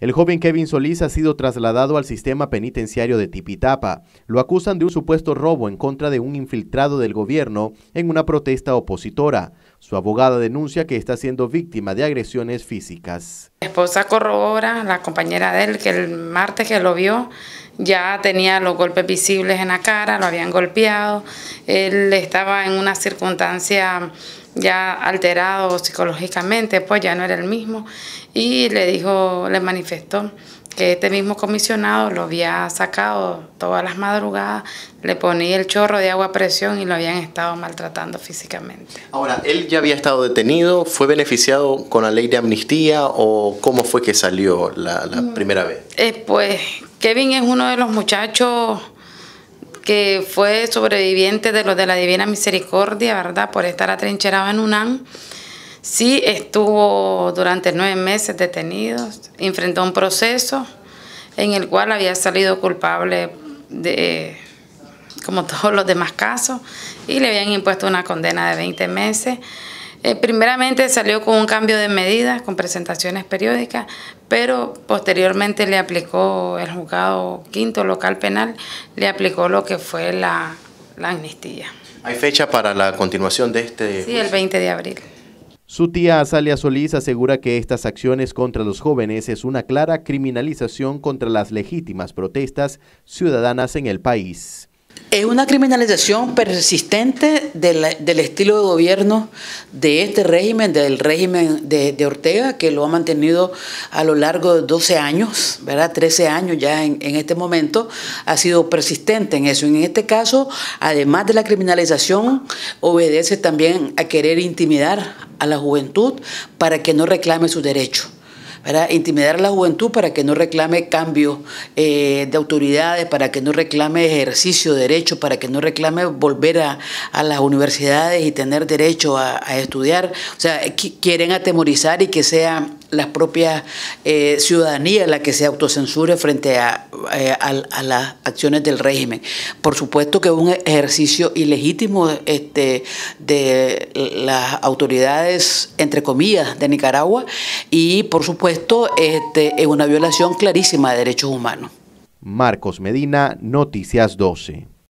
El joven Kevin Solís ha sido trasladado al sistema penitenciario de Tipitapa. Lo acusan de un supuesto robo en contra de un infiltrado del gobierno en una protesta opositora. Su abogada denuncia que está siendo víctima de agresiones físicas. Mi esposa corrobora, la compañera de él, que el martes que lo vio ya tenía los golpes visibles en la cara, lo habían golpeado. Él estaba en una circunstancia ya alterado psicológicamente, pues ya no era el mismo, y le dijo, le manifestó que este mismo comisionado lo había sacado todas las madrugadas, le ponía el chorro de agua a presión y lo habían estado maltratando físicamente. Ahora, ¿él ya había estado detenido? ¿Fue beneficiado con la ley de amnistía o cómo fue que salió la, mm. primera vez? Eh, pues Kevin es uno de los muchachos que fue sobreviviente de los de la Divina Misericordia, ¿verdad? Por estar atrincherado en UNAM. Sí estuvo durante nueve meses detenido, enfrentó un proceso en el cual había salido culpable de, como todos los demás casos, y le habían impuesto una condena de 20 meses. Eh, primeramente salió con un cambio de medidas, con presentaciones periódicas, pero posteriormente le aplicó el juzgado quinto local penal, le aplicó lo que fue la, la amnistía. ¿Hay fecha para la continuación de este? Sí, el 20 de abril. Su tía Azalia Solís asegura que estas acciones contra los jóvenes es una clara criminalización contra las legítimas protestas ciudadanas en el país. Es una criminalización persistente del, estilo de gobierno de este régimen, del régimen de, Ortega, que lo ha mantenido a lo largo de 12 años, ¿verdad? 13 años ya en, en este momento, ha sido persistente en eso. En este caso, además de la criminalización, obedece también a querer intimidar a la juventud para que no reclame su derecho intimidar a la juventud para que no reclame cambio eh, de autoridades, para que no reclame ejercicio de derechos, para que no reclame volver a, las universidades y tener derecho a, estudiar. O sea, quieren atemorizar y que sea la propia eh, ciudadanía la que se autocensure frente a, eh, a, las acciones del régimen. Por supuesto que es un ejercicio ilegítimo este, de las autoridades, entre comillas, de Nicaragua y por supuesto este, es una violación clarísima de derechos humanos. Marcos Medina, Noticias 12.